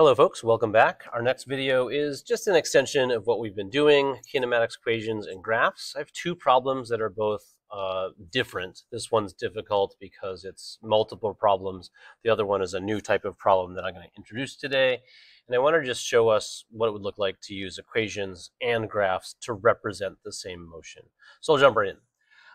Hello folks, welcome back. Our next video is just an extension of what we've been doing, kinematics equations and graphs. I have two problems that are both uh, different. This one's difficult because it's multiple problems. The other one is a new type of problem that I'm going to introduce today. And I want to just show us what it would look like to use equations and graphs to represent the same motion. So I'll jump right in.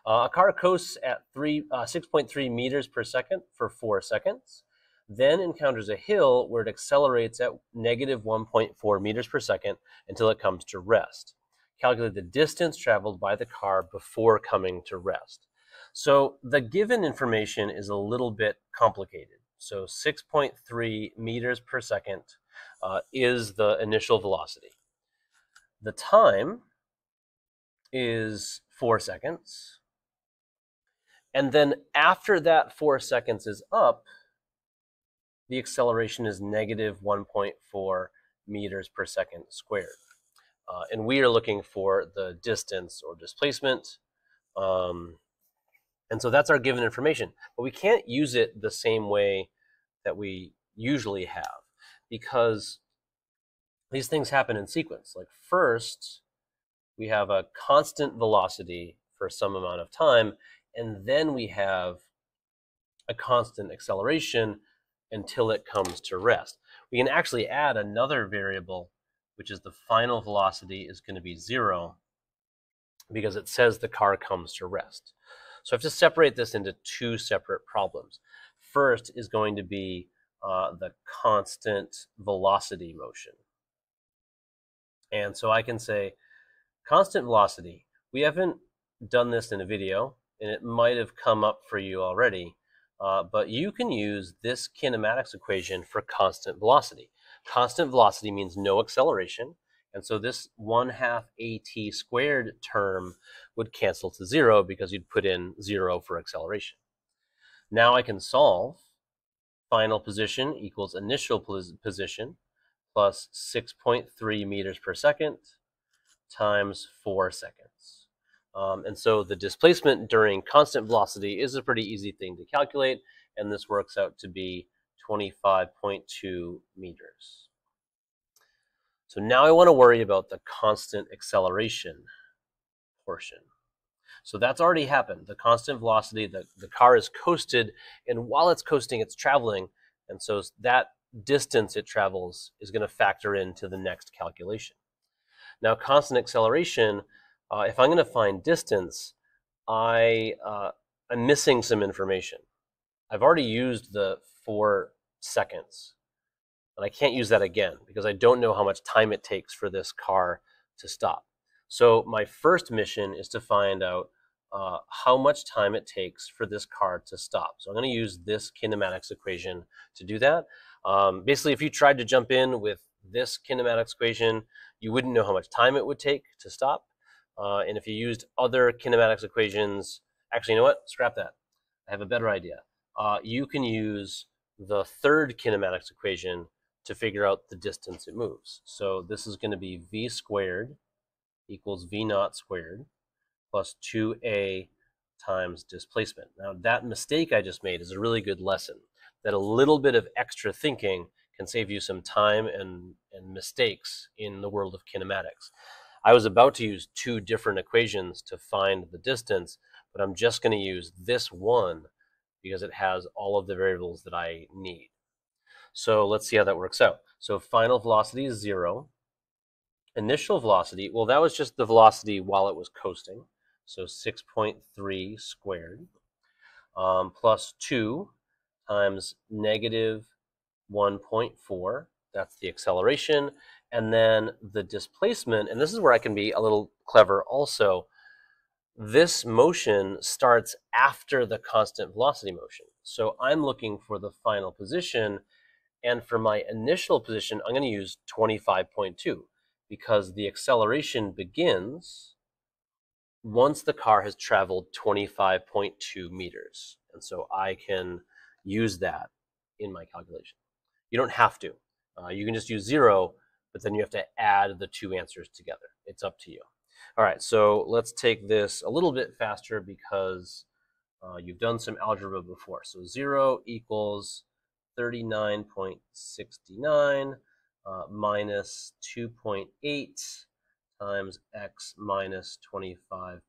Uh, a car coasts at uh, 6.3 meters per second for four seconds then encounters a hill where it accelerates at negative 1.4 meters per second until it comes to rest. Calculate the distance traveled by the car before coming to rest. So the given information is a little bit complicated. So 6.3 meters per second uh, is the initial velocity. The time is four seconds. And then after that four seconds is up, the acceleration is negative 1.4 meters per second squared. Uh, and we are looking for the distance or displacement. Um, and so that's our given information. But we can't use it the same way that we usually have because these things happen in sequence. Like first, we have a constant velocity for some amount of time, and then we have a constant acceleration until it comes to rest. We can actually add another variable, which is the final velocity is going to be zero because it says the car comes to rest. So I have to separate this into two separate problems. First is going to be uh, the constant velocity motion. And so I can say constant velocity. We haven't done this in a video, and it might have come up for you already. Uh, but you can use this kinematics equation for constant velocity. Constant velocity means no acceleration. And so this 1 half at squared term would cancel to zero because you'd put in zero for acceleration. Now I can solve final position equals initial position plus 6.3 meters per second times 4 seconds. Um, and so the displacement during constant velocity is a pretty easy thing to calculate, and this works out to be 25.2 meters. So now I want to worry about the constant acceleration portion. So that's already happened. The constant velocity, the, the car is coasted, and while it's coasting, it's traveling. And so that distance it travels is going to factor into the next calculation. Now, constant acceleration uh, if I'm going to find distance, I, uh, I'm missing some information. I've already used the four seconds, and I can't use that again because I don't know how much time it takes for this car to stop. So my first mission is to find out uh, how much time it takes for this car to stop. So I'm going to use this kinematics equation to do that. Um, basically, if you tried to jump in with this kinematics equation, you wouldn't know how much time it would take to stop. Uh, and if you used other kinematics equations, actually, you know what? Scrap that. I have a better idea. Uh, you can use the third kinematics equation to figure out the distance it moves. So this is going to be v squared equals v naught squared plus 2a times displacement. Now that mistake I just made is a really good lesson, that a little bit of extra thinking can save you some time and, and mistakes in the world of kinematics. I was about to use two different equations to find the distance, but I'm just going to use this one because it has all of the variables that I need. So let's see how that works out. So final velocity is zero. Initial velocity, well, that was just the velocity while it was coasting. So 6.3 squared um, plus 2 times negative 1.4. That's the acceleration. And then the displacement, and this is where I can be a little clever also, this motion starts after the constant velocity motion. So I'm looking for the final position, and for my initial position, I'm going to use 25.2 because the acceleration begins once the car has traveled 25.2 meters. And so I can use that in my calculation. You don't have to. Uh, you can just use zero but then you have to add the two answers together. It's up to you. All right, so let's take this a little bit faster because uh, you've done some algebra before. So 0 equals 39.69 uh, minus 2.8 times x minus 25.2.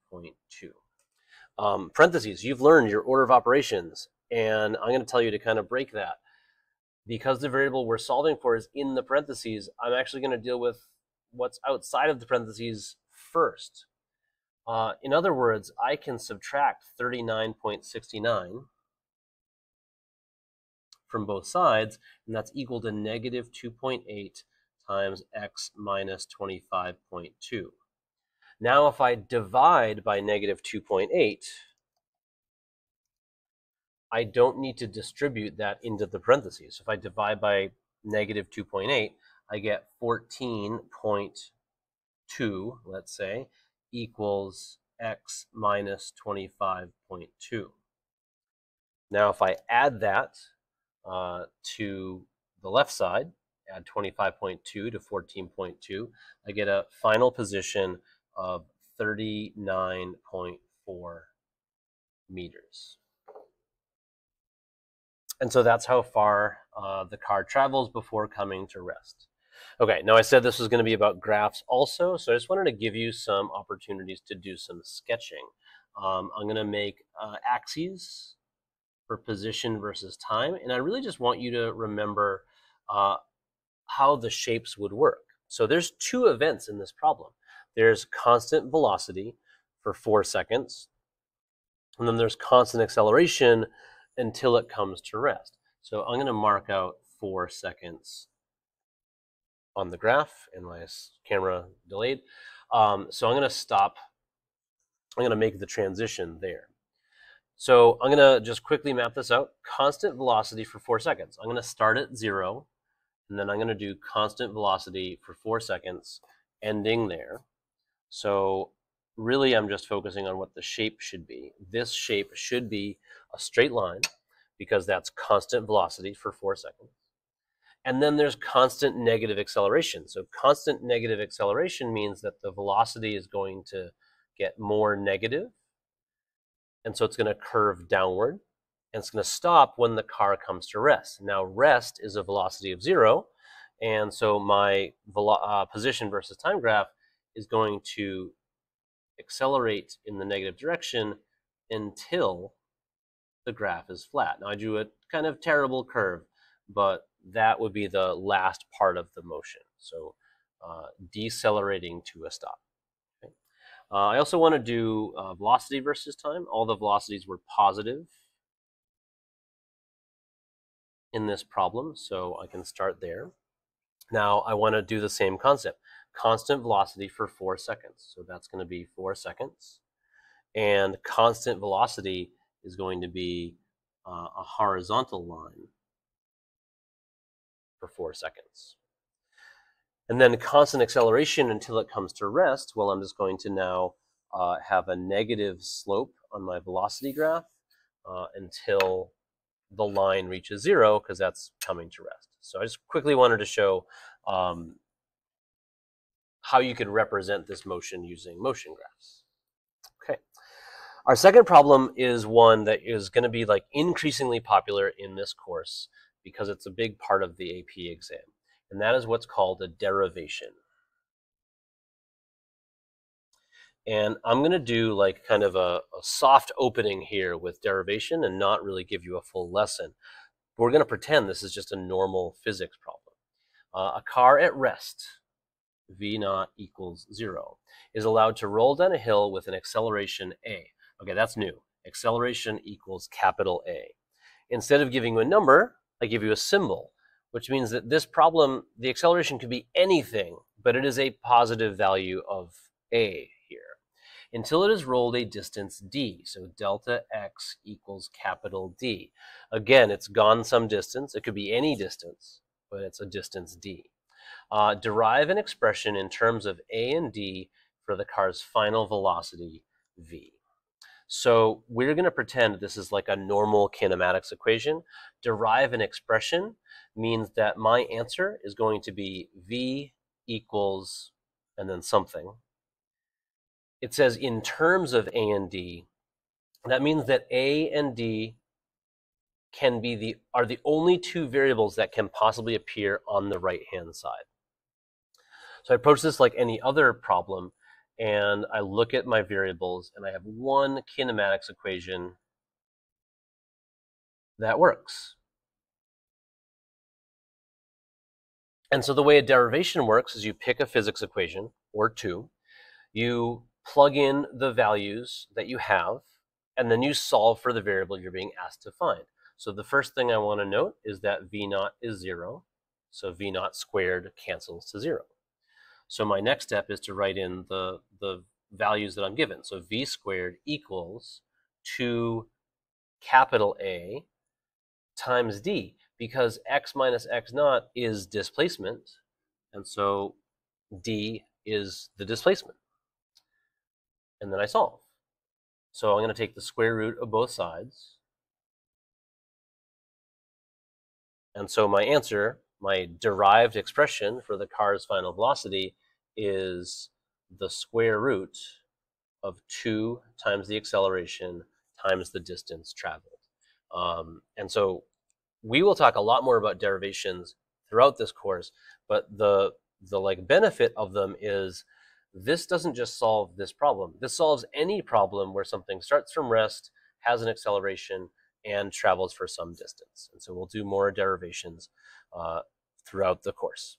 Um, parentheses, you've learned your order of operations, and I'm going to tell you to kind of break that. Because the variable we're solving for is in the parentheses, I'm actually going to deal with what's outside of the parentheses first. Uh, in other words, I can subtract 39.69 from both sides, and that's equal to negative 2.8 times x minus 25.2. Now if I divide by negative 2.8, I don't need to distribute that into the parentheses. If I divide by negative 2.8, I get 14.2, let's say, equals x minus 25.2. Now if I add that uh, to the left side, add 25.2 to 14.2, I get a final position of 39.4 meters. And so that's how far uh, the car travels before coming to rest. Okay, now I said this was going to be about graphs also, so I just wanted to give you some opportunities to do some sketching. Um, I'm going to make uh, axes for position versus time, and I really just want you to remember uh, how the shapes would work. So there's two events in this problem. There's constant velocity for four seconds, and then there's constant acceleration until it comes to rest. So I'm going to mark out four seconds on the graph and my camera delayed. Um, so I'm going to stop. I'm going to make the transition there. So I'm going to just quickly map this out. Constant velocity for four seconds. I'm going to start at zero, and then I'm going to do constant velocity for four seconds, ending there. So really I'm just focusing on what the shape should be. This shape should be a straight line because that's constant velocity for four seconds. And then there's constant negative acceleration. So constant negative acceleration means that the velocity is going to get more negative, and so it's going to curve downward, and it's going to stop when the car comes to rest. Now rest is a velocity of zero, and so my uh, position versus time graph is going to accelerate in the negative direction until the graph is flat. Now I drew a kind of terrible curve, but that would be the last part of the motion. So uh, decelerating to a stop. Okay. Uh, I also want to do uh, velocity versus time. All the velocities were positive in this problem, so I can start there. Now I want to do the same concept constant velocity for four seconds. So that's going to be four seconds. And constant velocity is going to be uh, a horizontal line for four seconds. And then constant acceleration until it comes to rest, well, I'm just going to now uh, have a negative slope on my velocity graph uh, until the line reaches zero, because that's coming to rest. So I just quickly wanted to show um, how you could represent this motion using motion graphs. Okay. Our second problem is one that is going to be like increasingly popular in this course because it's a big part of the AP exam. And that is what's called a derivation. And I'm going to do like kind of a, a, soft opening here with derivation and not really give you a full lesson. We're going to pretend this is just a normal physics problem. Uh, a car at rest v naught equals zero, is allowed to roll down a hill with an acceleration a. Okay, that's new. Acceleration equals capital A. Instead of giving you a number, I give you a symbol, which means that this problem, the acceleration could be anything, but it is a positive value of a here, until it has rolled a distance d. So delta x equals capital D. Again, it's gone some distance. It could be any distance, but it's a distance d uh, derive an expression in terms of a and d for the car's final velocity v. So we're going to pretend this is like a normal kinematics equation. Derive an expression means that my answer is going to be v equals and then something. It says in terms of a and d. That means that a and d can be the are the only two variables that can possibly appear on the right hand side. So I approach this like any other problem and I look at my variables and I have one kinematics equation that works. And so the way a derivation works is you pick a physics equation or two, you plug in the values that you have, and then you solve for the variable you're being asked to find. So the first thing I want to note is that V naught is zero. So V naught squared cancels to zero. So my next step is to write in the, the values that I'm given. So V squared equals 2 capital A times D because x minus x naught is displacement. And so D is the displacement. And then I solve. So I'm going to take the square root of both sides. And so my answer, my derived expression for the car's final velocity is the square root of 2 times the acceleration times the distance traveled. Um, and so we will talk a lot more about derivations throughout this course, but the, the like benefit of them is this doesn't just solve this problem. This solves any problem where something starts from rest, has an acceleration, and travels for some distance. And so we'll do more derivations uh, throughout the course.